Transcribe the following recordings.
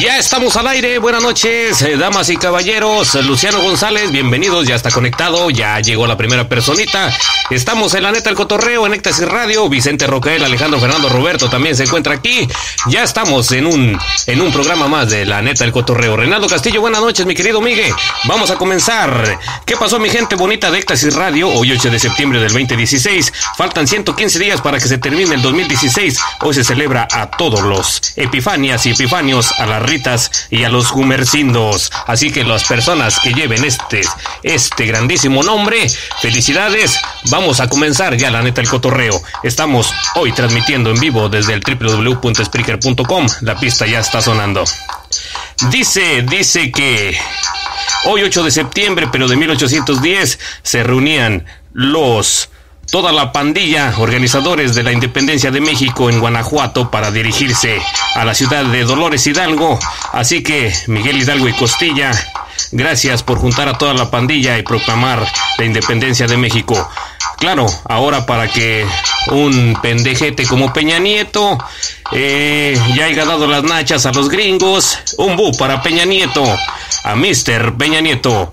Ya estamos al aire, buenas noches, eh, damas y caballeros. Luciano González, bienvenidos, ya está conectado, ya llegó la primera personita. Estamos en la neta del cotorreo, en Éxtasis Radio. Vicente Rocael, Alejandro Fernando Roberto también se encuentra aquí. Ya estamos en un, en un programa más de la neta del cotorreo. Renaldo Castillo, buenas noches, mi querido Miguel. Vamos a comenzar. ¿Qué pasó, mi gente bonita de Éxtasis Radio? Hoy 8 de septiembre del 2016. Faltan 115 días para que se termine el 2016. Hoy se celebra a todos los epifanias y epifanios, a y a los Gumercindos. Así que las personas que lleven este, este grandísimo nombre, felicidades. Vamos a comenzar ya la neta el cotorreo. Estamos hoy transmitiendo en vivo desde el www.spreaker.com. La pista ya está sonando. Dice, dice que hoy 8 de septiembre, pero de 1810, se reunían los toda la pandilla organizadores de la independencia de México en Guanajuato para dirigirse a la ciudad de Dolores Hidalgo. Así que Miguel Hidalgo y Costilla, gracias por juntar a toda la pandilla y proclamar la independencia de México. Claro, ahora para que un pendejete como Peña Nieto eh, ya haya dado las nachas a los gringos, un bu para Peña Nieto, a Mr. Peña Nieto.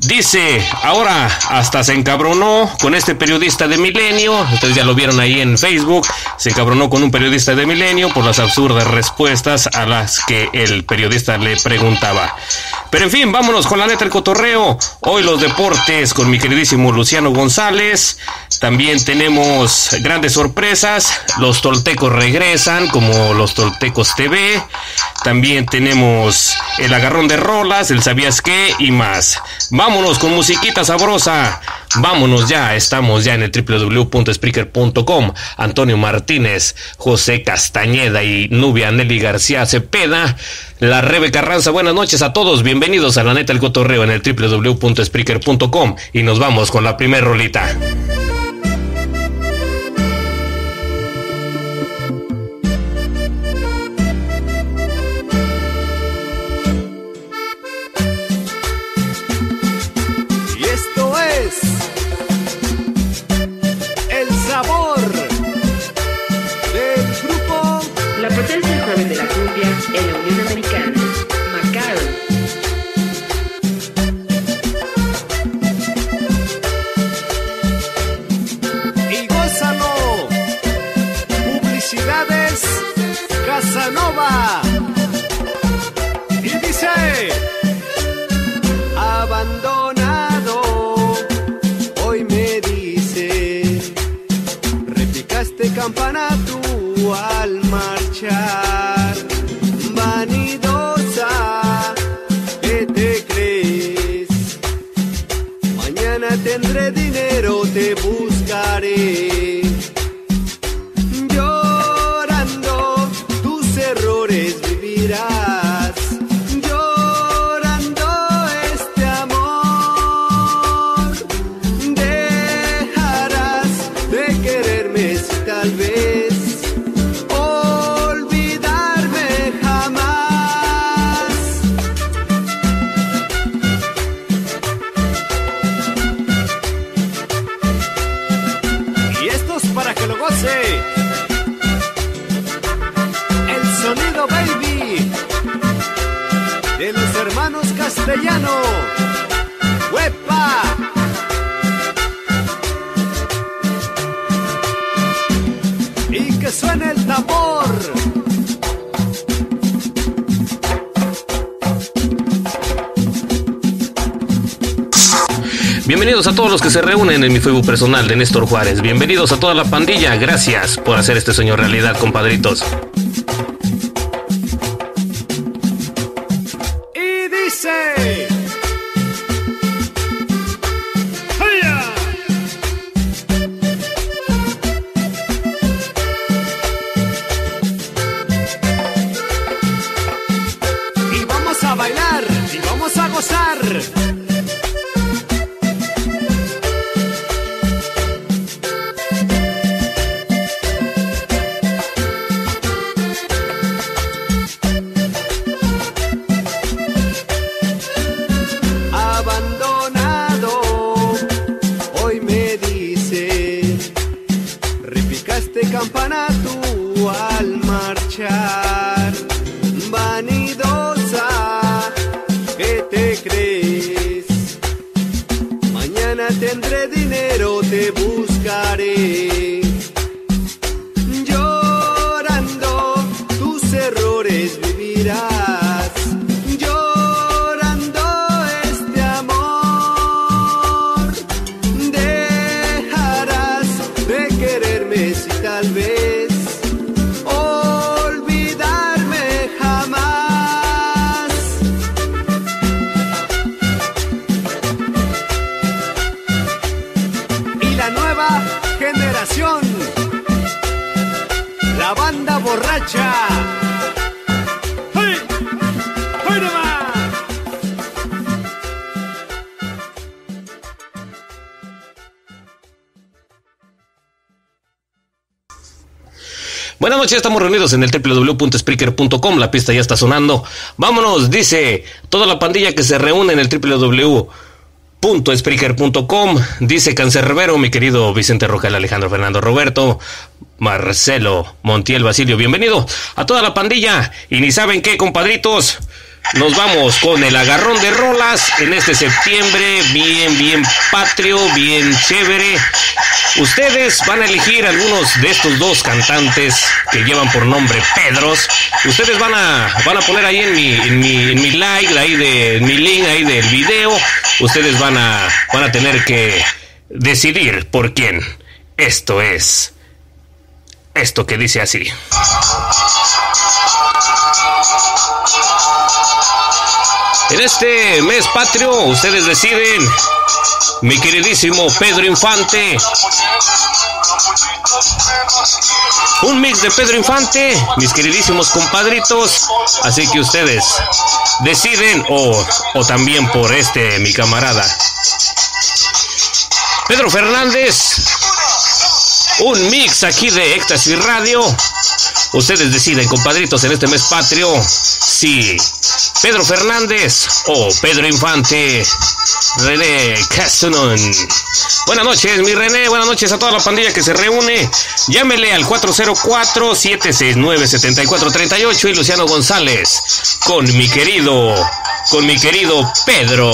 Dice, ahora hasta se encabronó con este periodista de Milenio, ustedes ya lo vieron ahí en Facebook, se encabronó con un periodista de Milenio por las absurdas respuestas a las que el periodista le preguntaba. Pero en fin, vámonos con la neta del cotorreo. Hoy los deportes con mi queridísimo Luciano González. También tenemos grandes sorpresas. Los toltecos regresan como los toltecos TV. También tenemos el agarrón de rolas, el sabías qué y más. Vámonos con musiquita sabrosa. Vámonos ya, estamos ya en el www.spreaker.com. Antonio Martínez, José Castañeda y Nubia Nelly García Cepeda. La Rebe Carranza, buenas noches a todos. Bienvenidos a la neta el cotorreo en el www.spreaker.com. Y nos vamos con la primer rolita. Bienvenidos a todos los que se reúnen en mi Facebook personal de Néstor Juárez. Bienvenidos a toda la pandilla. Gracias por hacer este sueño realidad, compadritos. Buenas noches, estamos reunidos en el www.spreaker.com, la pista ya está sonando. Vámonos, dice toda la pandilla que se reúne en el www.spreaker.com, dice Cancerbero, mi querido Vicente Rocal, Alejandro Fernando Roberto, Marcelo Montiel Basilio, bienvenido a toda la pandilla. Y ni saben qué, compadritos, nos vamos con el agarrón de rolas en este septiembre, bien, bien patrio, bien chévere. Ustedes van a elegir algunos de estos dos cantantes que llevan por nombre Pedros. Ustedes van a, van a poner ahí en mi, en mi, en mi like, ahí de mi link, ahí del video. Ustedes van a, van a tener que decidir por quién. Esto es, esto que dice así. En este mes patrio, ustedes deciden, mi queridísimo Pedro Infante. Un mix de Pedro Infante, mis queridísimos compadritos. Así que ustedes deciden, o, o también por este, mi camarada. Pedro Fernández, un mix aquí de Éxtasis Radio. Ustedes deciden, compadritos, en este mes patrio, si Pedro Fernández o Pedro Infante. René Castanon. Buenas noches, mi René. Buenas noches a toda la pandilla que se reúne. Llámele al 404-769-7438 y Luciano González. Con mi querido, con mi querido Pedro.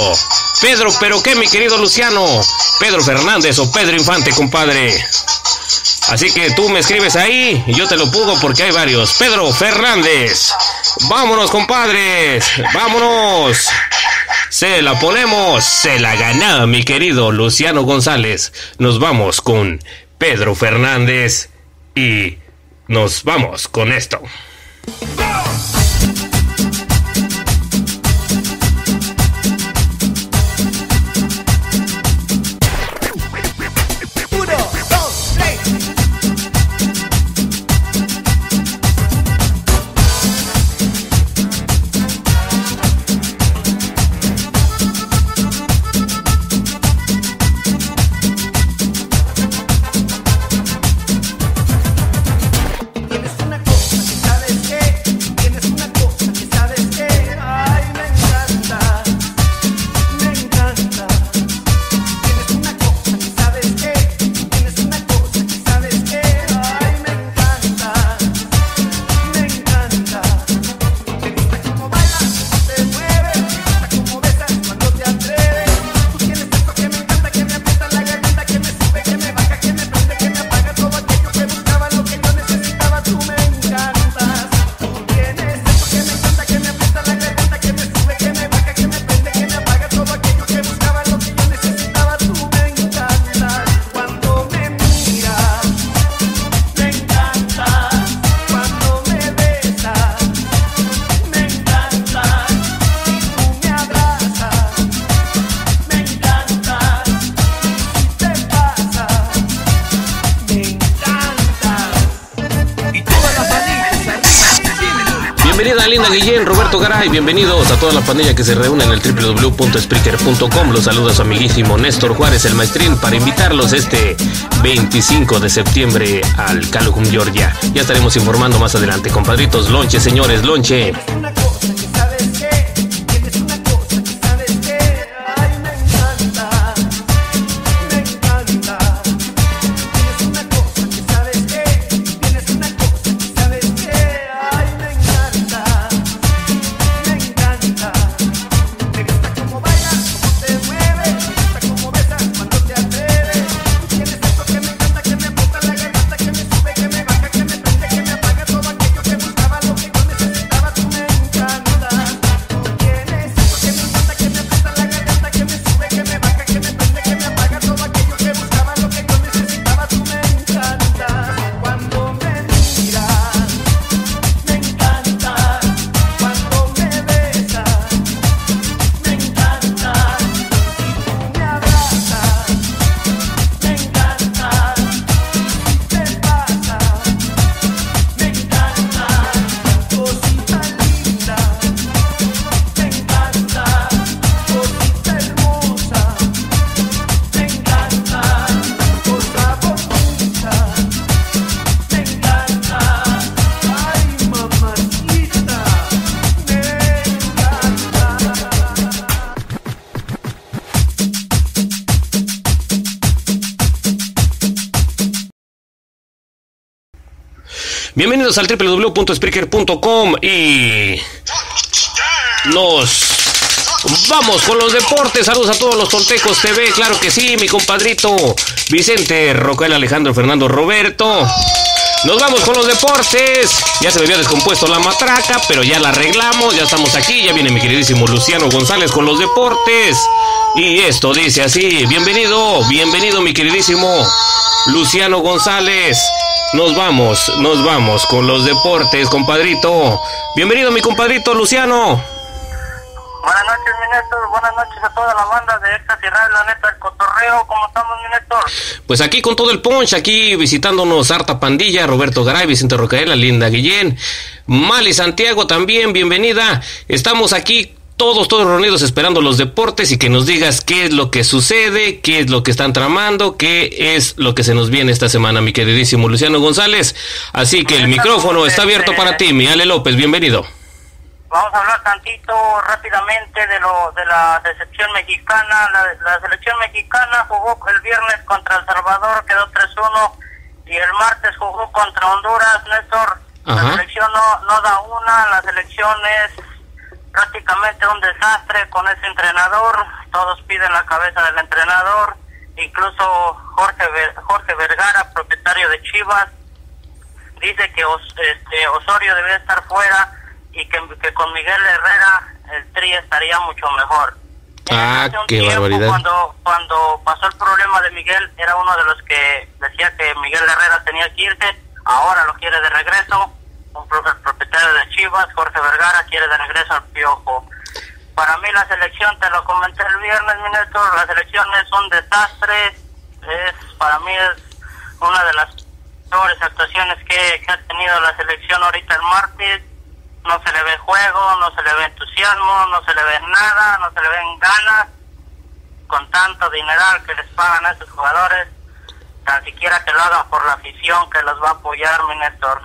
Pedro, pero qué, mi querido Luciano. Pedro Fernández o Pedro Infante, compadre. Así que tú me escribes ahí y yo te lo pongo porque hay varios. Pedro Fernández. Vámonos, compadres. Vámonos. Se la ponemos. Se la gana, mi querido Luciano González. Nos vamos con Pedro Fernández y nos vamos con esto. Bienvenidos a toda la pandilla que se reúne en el www.spreaker.com. Los saluda su amiguísimo Néstor Juárez, el maestrín, para invitarlos este 25 de septiembre al Calhoun, Georgia. Ya estaremos informando más adelante, compadritos. Lonche, señores, lonche. Bienvenidos al www.spreaker.com y nos vamos con los deportes. Saludos a todos los Toltecos TV, claro que sí, mi compadrito Vicente Rocael Alejandro Fernando Roberto. Nos vamos con los deportes. Ya se me había descompuesto la matraca, pero ya la arreglamos. Ya estamos aquí. Ya viene mi queridísimo Luciano González con los deportes. Y esto dice así. Bienvenido, bienvenido mi queridísimo Luciano González. Nos vamos, nos vamos con los deportes, compadrito. Bienvenido mi compadrito Luciano. Buenas noches, mi Néstor. Buenas noches a toda la banda de esta tierra, la neta, el cotorreo. ¿Cómo estamos, mi Néstor? Pues aquí con todo el punch, aquí visitándonos Harta Pandilla, Roberto Garay, Vicente Rocaela, Linda Guillén, Mali Santiago también, bienvenida. Estamos aquí todos, todos reunidos esperando los deportes y que nos digas qué es lo que sucede, qué es lo que están tramando, qué es lo que se nos viene esta semana, mi queridísimo Luciano González. Así que el micrófono está abierto para ti, mi Ale López, bienvenido. Vamos a hablar tantito rápidamente de lo de la selección mexicana. La, selección mexicana jugó el viernes contra El Salvador, quedó 3-1 y el martes jugó contra Honduras, Néstor. La selección no, no da una, la selección es prácticamente un desastre con ese entrenador. Todos piden la cabeza del entrenador. Incluso Jorge, Jorge Vergara, propietario de Chivas, dice que este, Osorio debe estar fuera y que, con Miguel Herrera el Tri estaría mucho mejor. Ah, qué barbaridad. Cuando, cuando pasó el problema de Miguel, era uno de los que decía que Miguel Herrera tenía que irse, ahora lo quiere de regreso. El propietario de Chivas, Jorge Vergara, quiere de regreso al Piojo. Para mí la selección, te lo comenté el viernes, ministro, la selección es un desastre, es para mí es una de las peores actuaciones que, que ha tenido la selección ahorita el martes no se le ve juego, no se le ve entusiasmo, no se le ve nada, no se le ven ganas, con tanto dineral que les pagan a estos jugadores, tan siquiera que lo hagan por la afición que los va a apoyar, mi Néstor,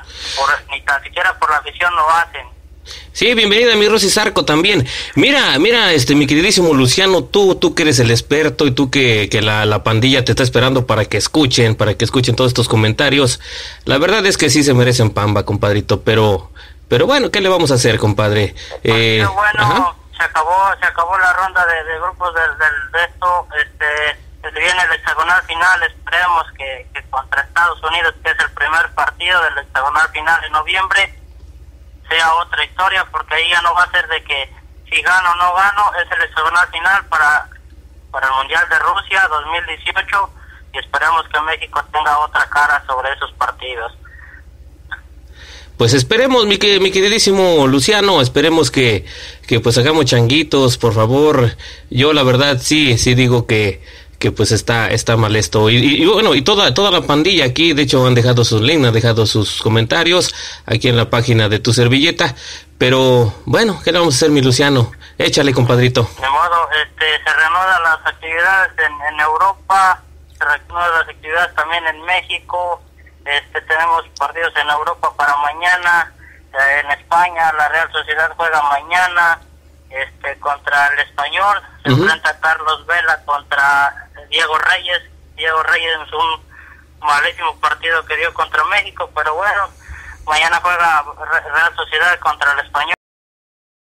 ni tan siquiera por la afición lo hacen. Sí, bienvenida mi Rosy Zarco también. Mira, mira, este, mi queridísimo Luciano, tú, tú que eres el experto y tú que, que la, la, pandilla te está esperando para que escuchen, para que escuchen todos estos comentarios. La verdad es que sí se merecen pamba, compadrito, pero pero bueno, ¿qué le vamos a hacer, compadre? Eh, bueno, se acabó, se acabó la ronda de, grupos del, del, de esto. Este, se viene el hexagonal final. Esperemos que, contra Estados Unidos, que es el primer partido del hexagonal final en noviembre, sea otra historia, porque ahí ya no va a ser de que si gano o no gano, es el hexagonal final para, para el Mundial de Rusia 2018 y esperemos que México tenga otra cara sobre esos partidos pues esperemos, mi, mi queridísimo Luciano, esperemos que, que pues hagamos changuitos, por favor. Yo la verdad sí, sí digo que, que pues está, está mal esto. Y, bueno, y toda, toda la pandilla aquí, de hecho han dejado sus links, han dejado sus comentarios aquí en la página de tu servilleta. Pero bueno, ¿qué le vamos a hacer, mi Luciano? Échale, compadrito. De modo, este, se reanudan las actividades en, en Europa, se reanudan las actividades también en México, este, tenemos partidos en Europa para mañana, eh, en España la Real Sociedad juega mañana este, contra el Español, se enfrenta Carlos Vela contra Diego Reyes, Diego Reyes es un malísimo partido que dio contra México, pero bueno, mañana juega Real Sociedad contra el Español.